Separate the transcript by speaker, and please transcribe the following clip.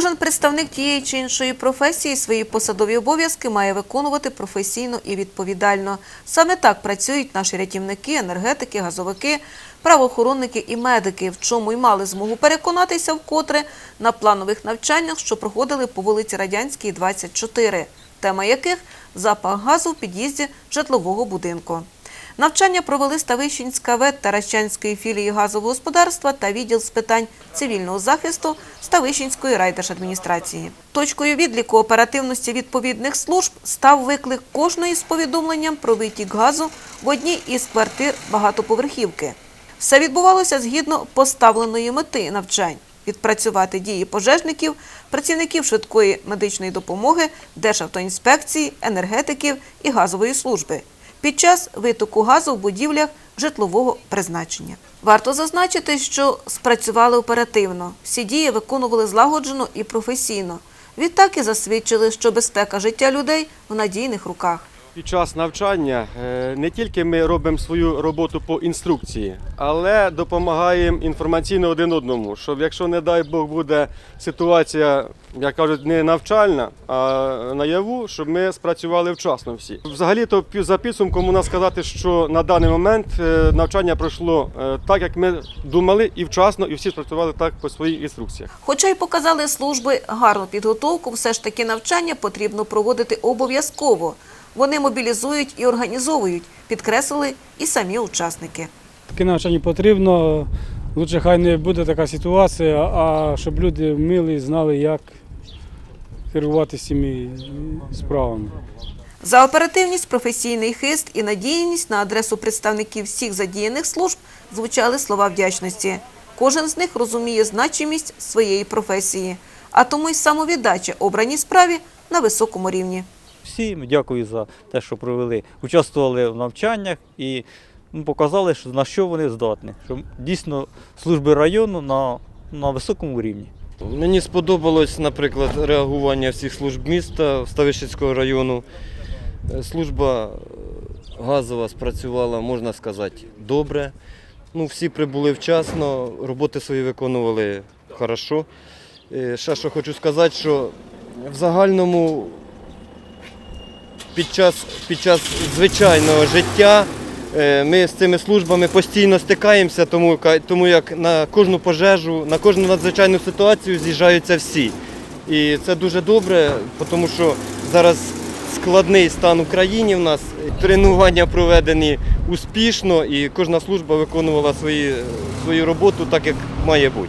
Speaker 1: Кожен представник тієї чи іншої професії свої посадові обов'язки має виконувати професійно і відповідально. Саме так працюють наші рятівники, енергетики, газовики, правоохоронники і медики, в чому й мали змогу переконатися вкотре на планових навчаннях, що проходили по вулиці Радянській, 24, тема яких – запах газу в під'їзді житлового будинку. Навчання провели Ставищенська ВЕД Таращанської філії газового господарства та відділ з питань цивільного захисту Ставищенської райдержадміністрації. Точкою відліку оперативності відповідних служб став виклик кожної з повідомленням про витік газу в одній із квартир багатоповерхівки. Все відбувалося згідно поставленої мети навчань – відпрацювати дії пожежників, працівників швидкої медичної допомоги, Державтоінспекції, енергетиків і газової служби під час витоку газу в будівлях житлового призначення. Варто зазначити, що спрацювали оперативно. Всі дії виконували злагоджено і професійно. Відтак і засвідчили, що безпека життя людей в надійних руках.
Speaker 2: Під час навчання е, не тільки ми робимо свою роботу по інструкції, але допомагаємо інформаційно один одному, щоб якщо, не дай Бог, буде ситуація, як кажуть, не навчальна, а наяву, щоб ми спрацювали вчасно всі. Взагалі-то пі- за підсумком можна сказати, що на даний момент е, навчання пройшло е, так, як ми думали, і вчасно, і всі спрацювали так по своїх інструкціях.
Speaker 1: Хоча й показали служби гарну підготовку, все ж таки навчання потрібно проводити обов'язково. Вони мобілізують і організовують, підкреслили і самі учасники.
Speaker 3: Таке навчання потрібно. Лучше хай не буде така ситуація, а щоб люди вміли і знали, як керувати цими справами.
Speaker 1: За оперативність, професійний хист і надійність на адресу представників всіх задіяних служб звучали слова вдячності. Кожен з них розуміє значимість своєї професії, а тому й самовіддача обраній справі на високому рівні.
Speaker 4: Всім дякую за те, що провели, участвували в навчаннях і ну, показали, на що вони здатні. Що дійсно служби району на, на високому рівні.
Speaker 5: Мені сподобалось, наприклад, реагування всіх служб міста Ставищенського району. Е, Служба е, газова спрацювала, можна сказати, добре. Ну, всі прибули вчасно, роботи свої виконували хорошо. Е, Ще що хочу сказати, що в загальному під час, під час звичайного життя е, ми з цими службами постійно стикаємося, тому, тому як на кожну пожежу, на кожну надзвичайну ситуацію з'їжджаються всі. І це дуже добре, тому що зараз складний стан в країні в нас. Тренування проведені успішно і кожна служба виконувала свої, свою роботу так, як має бути.